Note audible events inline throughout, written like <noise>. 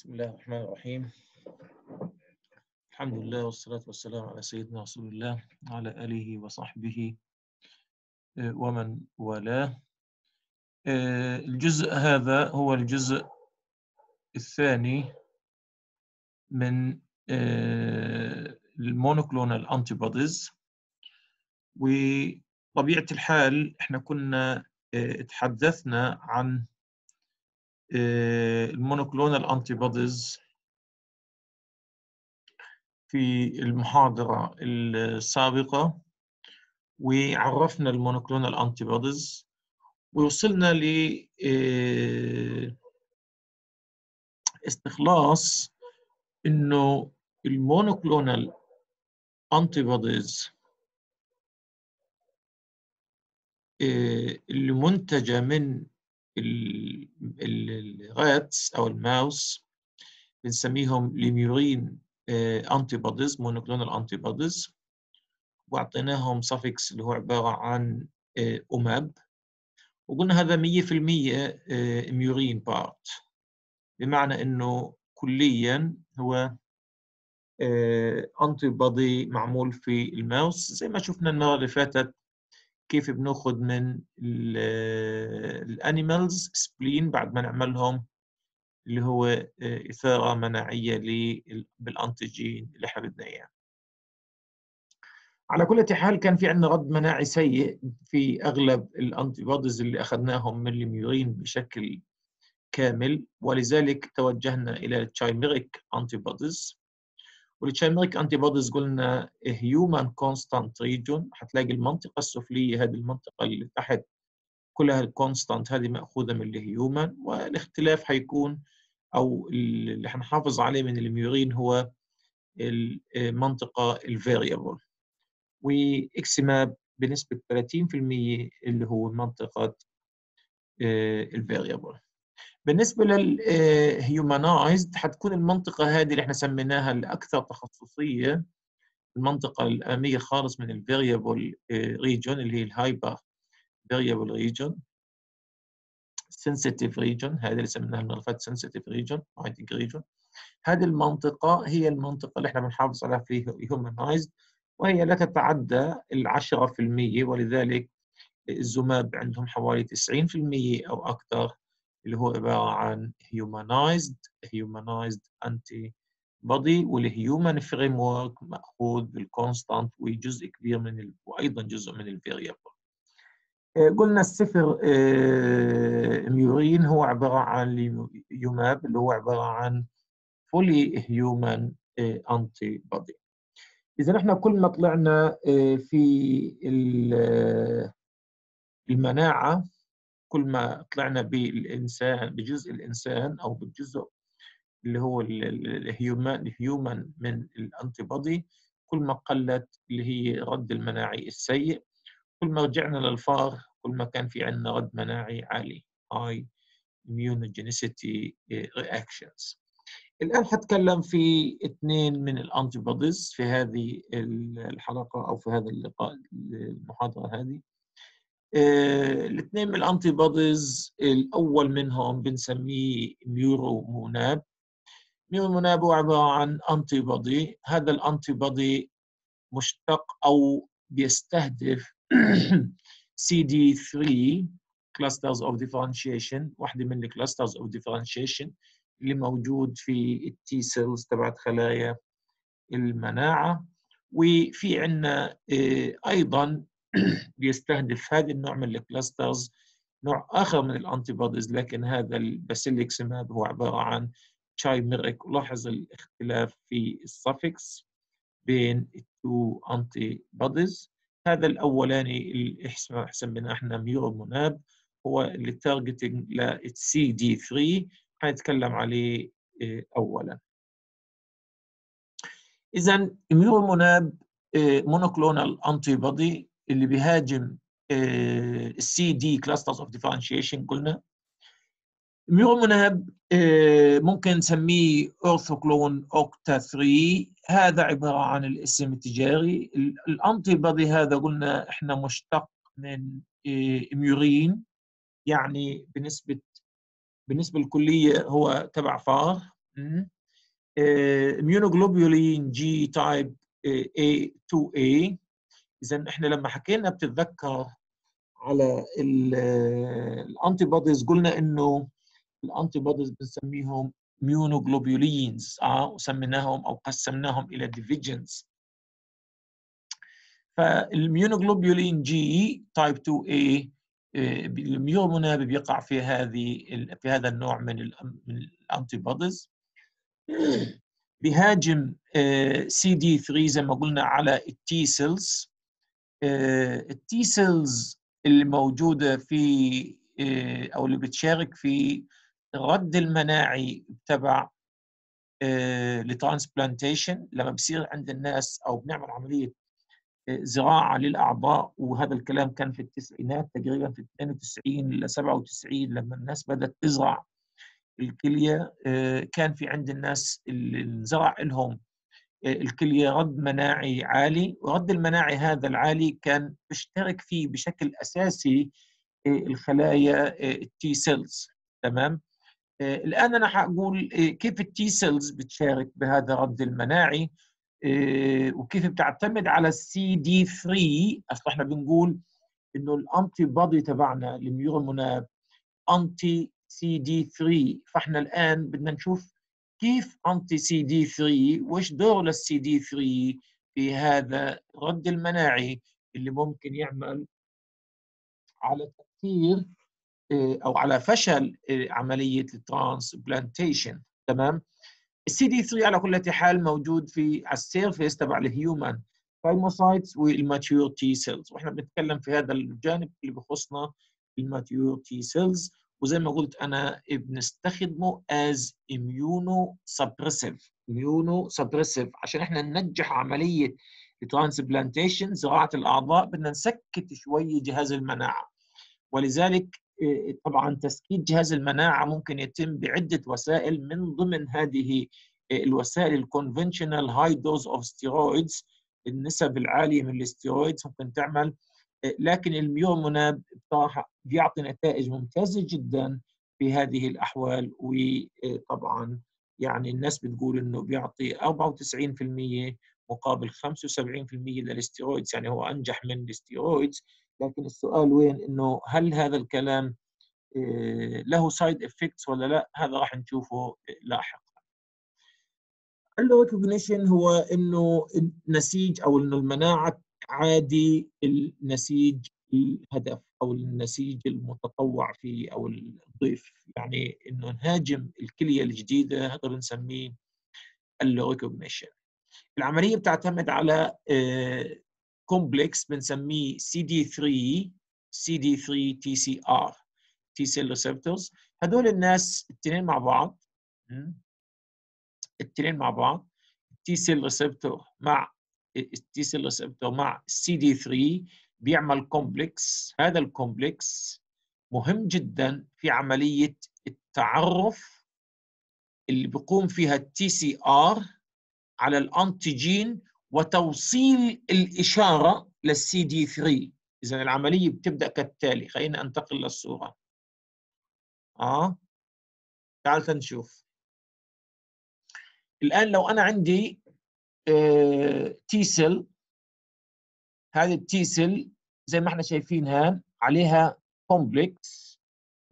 بسم الله الرحمن الرحيم. الحمد لله والصلاة والسلام على سيدنا رسول الله وعلى آله وصحبه آه، ومن والاه. آه، الجزء هذا هو الجزء الثاني من ال monoclonal antibodies وطبيعة الحال إحنا كنا آه، تحدثنا عن ال monoclonal antibodies في المحاضرة السابقة وعرفنا ال monoclonal antibodies ووصلنا ل استخلاص إنه ال monoclonal antibodies اللي منتجة من ال rats أو الماوس بنسميهم ال murine antibodies monoclonal antibodies وأعطيناهم suffix اللي هو عبارة عن omab. وقلنا هذا 100% murine part بمعنى إنه كليا هو antibody معمول في الماوس. زي ما شفنا المرة اللي فاتت كيف بناخذ من ال animals spleen بعد ما نعملهم اللي هو إثارة مناعية بال antigen اللي إحنا بدنا إياه. على كل حال كان في عندنا رد مناعي سيء في أغلب ال antibodies اللي أخذناهم من ال murine بشكل كامل ولذلك توجهنا إلى ال chimeric antibodies وال chimeric antibodies قلنا human constant region حتلاقي المنطقة السفلية هذه المنطقة اللي تحت كلها ال constant هذه مأخوذة من ال human والاختلاف حيكون أو اللي حنحافظ عليه من ال murine هو المنطقة ال variable و ximab بنسبة 30% اللي هو منطقة ال variable بالنسبة لل humanized حتكون المنطقة هذه اللي إحنا سميناها الأكثر تخصصية المنطقة الاماميه خالص من ال variable region اللي هي ال hyper فاريبل ريجون sensitive region هذه اللي سميناها الملفات sensitive region pointing region. هذه المنطقة هي المنطقة اللي إحنا بنحافظ عليها في humanized وهي لا تتعدى العشرة في المية ولذلك الزماب عندهم حوالي 90% أو أكثر اللي هو عبارة عن humanized humanized antibody فريم ورك مأخوذ بالكونستانت وجزء كبير من ال... وأيضا جزء من الفاريبل قلنا الصفر murine هو عبارة عن umab اللي هو عبارة عن fully human antibody إذا إحنا كل ما طلعنا في المناعة كل ما طلعنا بالإنسان بجزء الإنسان أو بالجزء اللي هو ال human من ال antibody كل ما قلت اللي هي رد المناعي السيء كل ما رجعنا للفار كل ما كان في عندنا رد مناعي عالي high immunogenicity reactions. الآن حتكلم في اثنين من bodies في هذه الحلقة أو في هذا اللقاء المحاضرة هذه. الاثنين من ال antibodies الأول منهم بنسميه muromonab muromonab هو عبارة عن antibody هذا ال antibody مشتق أو بيستهدف <clears throat> CD3 clusters of differentiation. واحدة من ال clusters of differentiation اللي موجود في ال T cells تبعت خلايا المناعة. وفي عندنا أيضا بيستهدف هذا النوع من ال clusters نوع آخر من ال antibodies لكن هذا ال basiliximab هو عبارة عن chimeric لاحظ الاختلاف في ال suffix بين ال two antibodies هذا الأولاني اللي سميناه إحنا muromonab هو اللي targeting لل CD 3 حنتكلم عليه اولا. اذا muromonab monoclonal antibody اللي بيهاجم ال CD clusters of differentiation قلنا. muromonab ممكن نسميه Orthoclone OKT 3 هذا عبارة عن الاسم التجاري. ال antibody هذا قلنا إحنا مشتق من murine يعني بنسبة بالنسبة للكلية هو تبع فار. immunoglobulin G type A 2A إذا إحنا لما حكينا بتتذكر على ال antibodies قلنا إنه ال antibodies بنسميهم immunoglobulins آه وسميناهم أو قسمناهم إلى divisions. فال immunoglobulin G type 2 a ال muromonab بيقع في هذه في هذا النوع من ال antibodies بيهاجم سي دي 3 زي ما قلنا على ال T cells ال T cells اللي موجودة في أو اللي بتشارك في الرد المناعي تبع ل transplantation لما بصير عند الناس أو بنعمل عملية زراعة للأعضاء وهذا الكلام كان في التسعينات تقريبا في 92 ل 97 لما الناس بدأت تزرع الكلية كان في عند الناس اللي انزرع لهم الكليه رد مناعي عالي. ورد المناعي هذا العالي كان بيشترك فيه بشكل أساسي الخلايا ال T cells تمام؟ الآن أنا حقول كيف ال T cells بتشارك بهذا الرد المناعي؟ وكيف بتعتمد على السي دي 3 أصل إحنا بنقول إنه ال antibody تبعنا ال muromonab anti CD 3 فإحنا الآن بدنا نشوف كيف anti CD 3 وإيش دور للسي دي 3 في هذا الرد المناعي اللي ممكن يعمل على تأثير أو على فشل عملية ال transplantation؟ تمام؟ السي دي 3 على كل حال موجود في على ال surface تبع ال human thymocytes وال mature T cells وإحنا بنتكلم في هذا الجانب اللي بخصنا ال mature T cells وزي ما قلت أنا بنستخدمه as immunosuppressive immunosuppressive عشان إحنا ننجح عملية ال transplantation زراعة الأعضاء بدنا نسكت شوي جهاز المناعة. ولذلك طبعا تسكيت جهاز المناعة ممكن يتم بعدة وسائل من ضمن هذه الوسائل ال conventional high dose of steroids النسب العالية من ال steroids ممكن تعمل لكن ال muromonab بصراحة بيعطي نتائج ممتازة جدا في هذه الأحوال وطبعا يعني الناس بتقول إنه بيعطي 94% مقابل 75% لل steroids يعني هو أنجح من ال steroids لكن السؤال وين؟ إنه هل هذا الكلام له side effects ولا لا؟ هذا راح نشوفه لاحقا. ال recognition هو إنه النسيج أو إنه المناعة عادي النسيج الهدف أو النسيج المتطوع فيه أو الضيف. يعني إنه نهاجم الكلية الجديدة هذا بنسميه ال recognition العملية بتعتمد على complex بنسميه سي دي 3 سي دي 3 TCR T cell receptors هدول الناس الاثنين مع بعض الاثنين مع بعض T cell receptor مع ال T cell receptor مع السي دي 3 بيعمل complex هذا ال complex مهم جدا في عملية التعرف اللي بيقوم فيها ال TCR على ال antigen وتوصيل الإشارة للسي دي 3 اذا العملية بتبدأ كالتالي. خلينا أنتقل للصورة. آه. تعال نشوف الآن لو أنا عندي T cell هذه ال T cell زي ما إحنا شايفينها عليها complex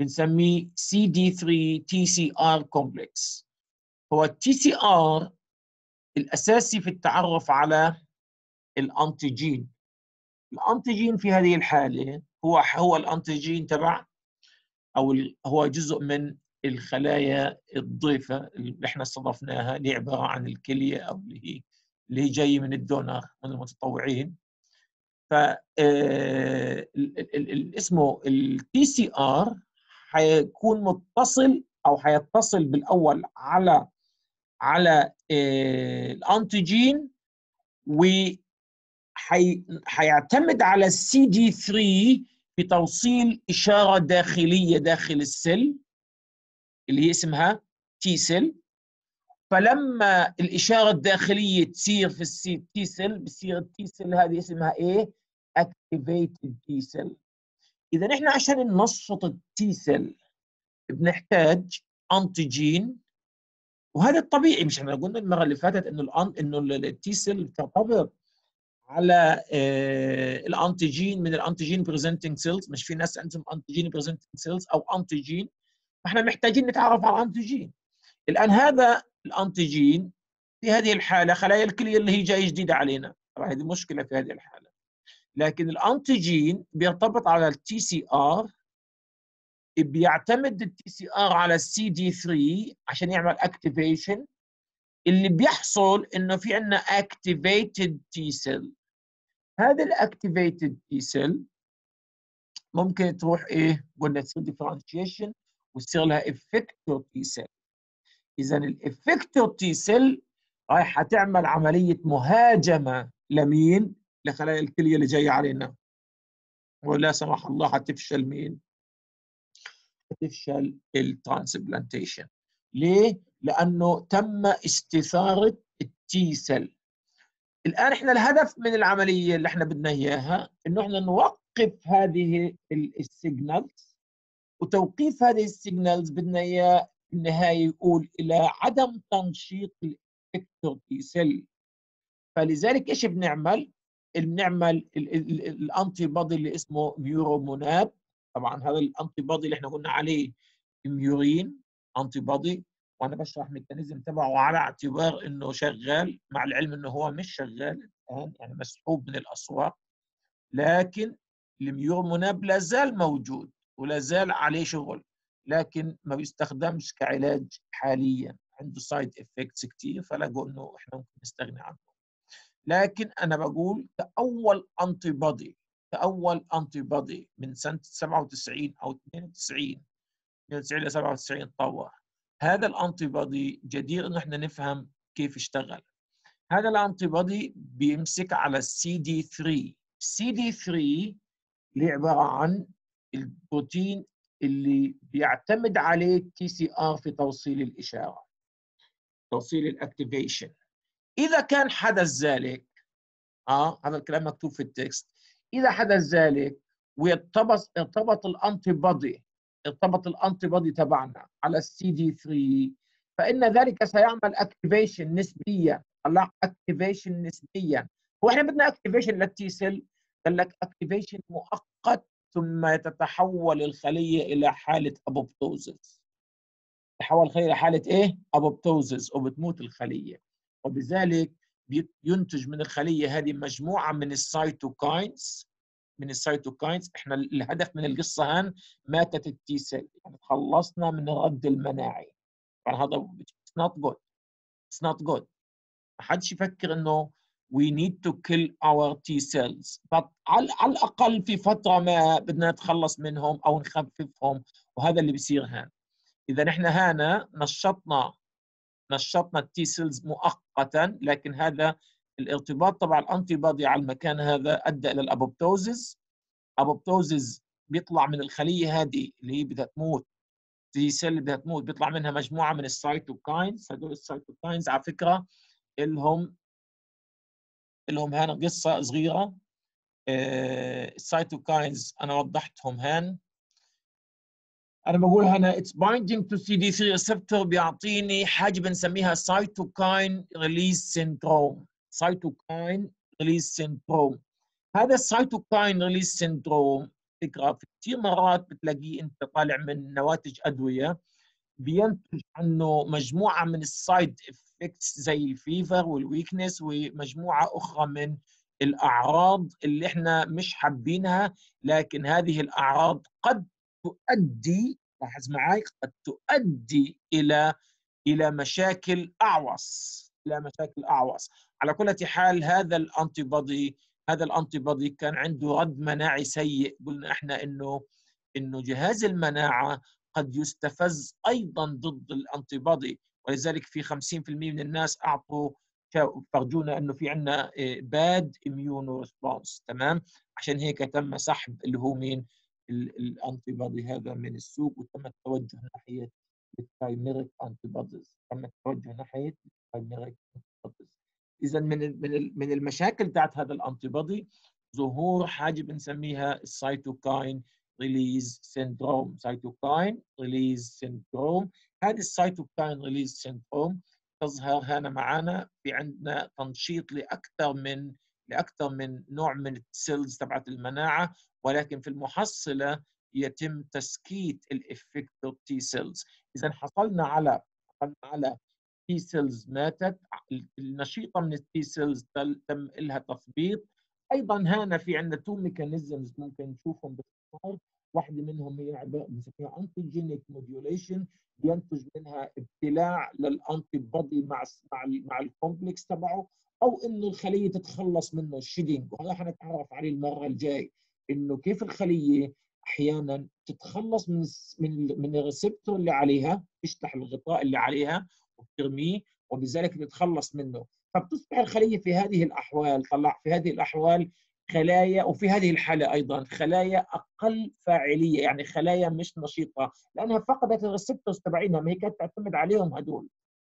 بنسميه سي دي 3 TCR complex هو ال TCR الأساسي في التعرف على ال antigen. ال antigen في هذه الحالة هو هو ال antigen تبع أو هو جزء من الخلايا الضيفة اللي إحنا استضفناها اللي عباره عن الكلية أو اللي هي اللي هي جاية من ال donor من المتطوعين. ف اسمه ال TCR حيكون متصل أو حيتصل بالأول على على ال antigen و حيعتمد على السي دي 3 في توصيل إشارة داخلية داخل ال cell اللي هي اسمها T cell فلما الإشارة الداخلية تصير في السي T cell بصير ال T cell هذه اسمها إيه؟ activated T cell إذا إحنا عشان ننشط ال T cell بنحتاج antigen وهذا الطبيعي مش إحنا قلنا المرة اللي فاتت إنه الان إنه ال T cell بتعتبر على آه، ال antigen من ال antigen presenting cells مش في ناس عندهم antigen presenting cells أو antigen فإحنا محتاجين نتعرف على ال antigen الآن هذا ال antigen في هذه الحالة خلايا الكلية اللي هي جاية جديدة علينا. طبعا هذه مشكلة في هذه الحالة. لكن ال antigen بيرتبط على ال TCR بيعتمد ال TCR على السي دي 3 عشان يعمل activation اللي بيحصل إنه في عندنا activated T cell هذا ال activated T cell ممكن تروح إيه؟ قلنا تصير differentiation ويصير لها effector T cell إذا ال effector T cell رايحة تعمل عملية مهاجمة لمين؟ لخلايا الكلية اللي جاية علينا ولا سمح الله حتفشل مين؟ حتفشل ال transplantation ليه؟ لأنه تم استثارة ال T cell الآن إحنا الهدف من العملية اللي إحنا بدنا إياها إنه إحنا نوقف هذه ال signals وتوقيف هذه ال signals بدنا إياه النهاية يؤول إلى عدم تنشيط ال effector T cell فلذلك إيش بنعمل؟ بنعمل ال antibody اللي اسمه muromonab طبعا هذا ال antibody اللي إحنا قلنا عليه murine antibody وأنا بشرح mechanism تبعه على اعتبار إنه شغال مع العلم إنه هو مش شغال الآن يعني مسحوب من الأسواق. لكن ال muromonab لا زال موجود ولا زال عليه شغل. لكن ما بيستخدمش كعلاج حاليا. عنده side effects كثير فلقوا إنه إحنا ممكن نستغني عنه. لكن أنا بقول كأول antibody كأول antibody من سنة 97 أو 92 92 ل 97 تطور هذا ال antibody جدير إنه إحنا نفهم كيف اشتغل. هذا ال antibody بيمسك على السي دي 3 السي دي 3 اللي عبارة عن البروتين اللي بيعتمد عليه TCR في توصيل الإشارة توصيل ال activation إذا كان حدث ذلك آه هذا الكلام مكتوب في ال text إذا حدث ذلك ويرتبط ارتبط ال antibody ارتبط ال antibody تبعنا على السي دي 3 فإن ذلك سيعمل activation نسبيا. طلع activation نسبيا. هو إحنا بدنا activation لل T cell قال لك activation مؤقت ثم تتحول الخلية إلى حالة apoptosis تحول الخلية إلى حالة إيه؟ apoptosis وبتموت الخلية. وبذلك ينتج من الخلية هذه مجموعة من ال cytokines من ال cytokines إحنا الهدف من القصة هان ماتت ال T cell يعني تخلصنا من الرد المناعي. يعني هذا it's not good it's not good ما حدش يفكر إنه we need to kill our T cells. But على, الأقل في فترة ما بدنا نتخلص منهم أو نخففهم وهذا اللي بيصير هان. إذا نحن هنا نشطنا نشطنا ال T cells مؤقتا لكن هذا الارتباط تبع ال antibody على المكان هذا أدى إلى ال apoptosis apoptosis بيطلع من الخلية هذه اللي هي بدها تموت. T cell اللي بدها تموت بيطلع منها مجموعة من ال cytokines هدول ال cytokines على فكرة لهم لهم هنا قصة صغيرة. آه، ال cytokines أنا وضحتهم هان. أنا بقول هنا its binding to CD 3 receptor بيعطيني حاجة بنسميها cytokine release syndrome cytokine release syndrome هذا ال cytokine release syndrome فكرة في كثير مرات بتلاقيه أنت طالع من نواتج أدوية. بينتج عنه مجموعة من ال side effects زي ال fever وال weakness ومجموعة أخرى من الأعراض اللي إحنا مش حابينها. لكن هذه الأعراض قد تؤدي لاحظ معي قد تؤدي إلى إلى مشاكل أعوص إلى مشاكل أعوص. على كل حال هذا ال antibody هذا ال antibody كان عنده رد مناعي سيء. قلنا إحنا إنه إنه جهاز المناعة قد يستفز أيضا ضد ال antibody ولذلك في 50% من الناس أعطوا فرجونا أنه في عندنا bad immuno response تمام؟ عشان هيك تم سحب اللي هو مين؟ ال antibody هذا من السوق وتم التوجه ناحية ال chimeric antibodies تم التوجه ناحية ال chimeric اذا من من من المشاكل بتاعت هذا ال antibody ظهور حاجة بنسميها ال cytokine release syndrome cytokine release syndrome هذه ال cytokine release syndrome تظهر هنا معنا في عندنا تنشيط لأكثر من لأكثر من نوع من ال cells تبعت المناعة ولكن في المحصلة يتم تسكيت ال effector T cells اذا حصلنا على حصلنا على T cells ماتت. النشيطة من ال T cells تم لها تثبيط أيضا هنا في عندنا two mechanisms ممكن نشوفهم باختصار واحدة منهم هي بنسميها antigenic modulation بينتج منها ابتلاع لل antibody مع مع ال complex تبعه أو إنه الخلية تتخلص منه ال shedding وهذا حنتعرف عليه المرة الجاي إنه كيف الخلية أحيانا تتخلص من من من ال receptor اللي عليها تفتح الغطاء اللي عليها وبترميه وبذلك تتخلص منه. فبتصبح الخلية في هذه الأحوال طلع في هذه الأحوال خلايا وفي هذه الحالة أيضا خلايا أقل فاعلية يعني خلايا مش نشيطة لأنها فقدت ال receptors تبعينها ما هي كانت تعتمد عليهم هدول.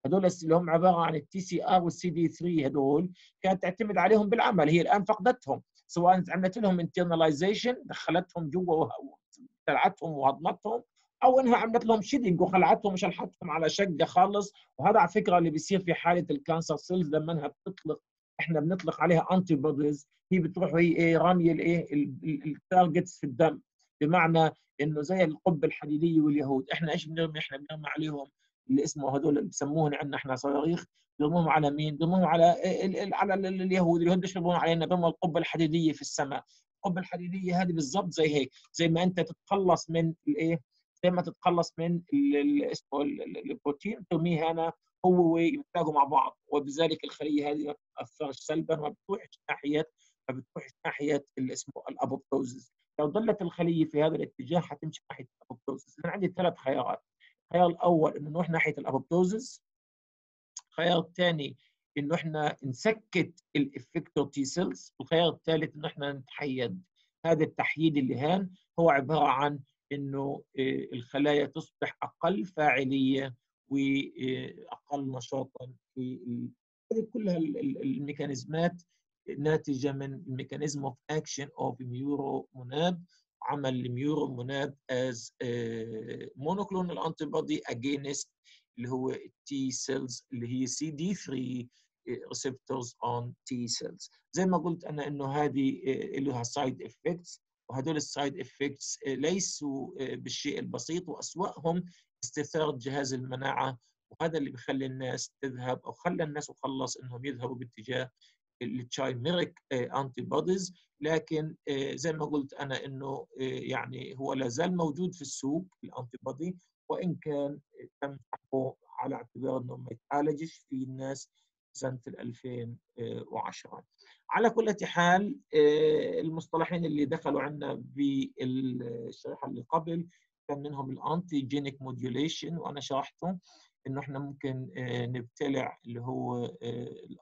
هدول اللي هم عبارة عن ال TCR وال CD3 هدول كانت تعتمد عليهم بالعمل هي الآن فقدتهم سواء عملت لهم internalization دخلتهم جوا وطلعتهم وهضمتهم أو إنها عملت لهم shedding وخلعتهم وشلحتهم على شقة خالص. وهذا على فكرة اللي بيصير في حالة ال cancer cells لما انها بتطلق إحنا بنطلق عليها antibodies هي بتروح هي إيه رامية الإيه ال targets في الدم. بمعنى إنه زي القبه الحديدية واليهود. إحنا إيش بنرمي؟ إحنا بنرمي عليهم اللي اسمه هذول اللي بسموهم عندنا إحنا صواريخ. بيرموهم على مين؟ بيرموهم على على اليهود، اليهود إيش بيرموهم علينا؟ بيرموا القبة الحديدية في السماء، القبة الحديدية هذه بالضبط زي هيك، زي ما أنت تتخلص من الإيه؟ زي ما تتخلص من اسمه البروتين ترميه هنا هو ويتلاقوا مع بعض. وبذلك الخلية هذه ما تاثرش سلبا ما بتروحش ناحيه ما بتروحش ناحية اسمه ال apoptosis. لو ضلت الخلية في هذا الاتجاه حتمشي ناحية ال apoptosis. أنا عندي ثلاث خيارات. الخيار الأول إنه نروح ناحية ال apoptosis. الخيار الثاني إنه إحنا نسكت ال effector T cells والخيار الثالث إنه إحنا نتحيد. هذا التحييد اللي هان هو عبارة عن إنه الخلايا تصبح أقل فاعلية واقل نشاطا في هذه كلها الميكانيزمات ناتجة من ال mechanism of action of muromonab عمل ال muromonab as monoclonal antibody against اللي هو ال T cells اللي هي CD3 receptors on T cells. زي ما قلت أنا إنه هذه لها side effects وهدول ال side effects ليسوا بالشيء البسيط وأسوأهم استثارة جهاز المناعة وهذا اللي بخلي الناس تذهب أو خلى الناس وخلص إنهم يذهبوا باتجاه ال chimeric antibodies لكن زي ما قلت أنا إنه يعني هو لا زال موجود في السوق ال antibody وإن كان تم سحبه على اعتبار إنه ما يتعالجش في الناس سنة 2010 على كل حال المصطلحين اللي دخلوا عندنا بالشريحة اللي قبل كان منهم ال antigenic modulation وأنا شرحته إنه إحنا ممكن نبتلع اللي هو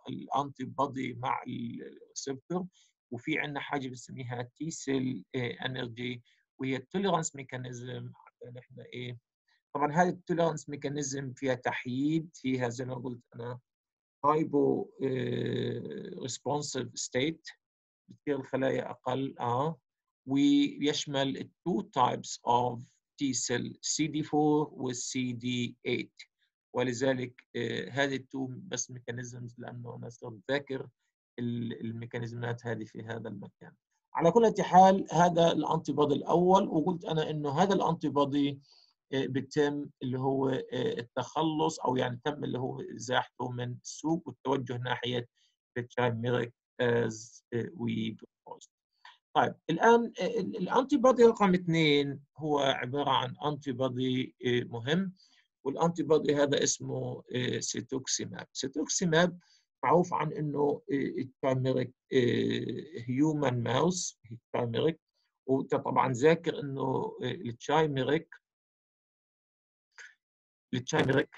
ال antibody مع ال receptor وفي عندنا حاجة بنسميها T cell anergy وهي ال tolerance mechanism إحنا إيه طبعا هذه ال tolerance mechanism فيها تحييد فيها زي ما قلت أنا hyporesponsive state بتصير الخلايا أقل آه. ويشمل ال two types of T cell CD4 وال CD8 ولذلك هذه ال two بس mechanisms لأنه أنا صرت ذاكر الميكانيزمات هذه في هذا المكان. على كل حال هذا ال anti الأول وقلت أنا إنه هذا ال antibody بتم اللي هو التخلص أو يعني تم اللي هو إزاحته من السوق والتوجه ناحية ال chimeric as way طيب الآن ال antibody رقم اثنين هو عبارة عن antibody مهم. وال antibody هذا اسمه cetuximab cetuximab معروف عن إنه ال chimeric human mouse ال chimeric وانت طبعا ذاكر إنه التشايميريك التشايميريك